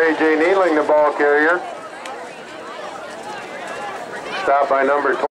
A.J. Needling, the ball carrier. Stop by number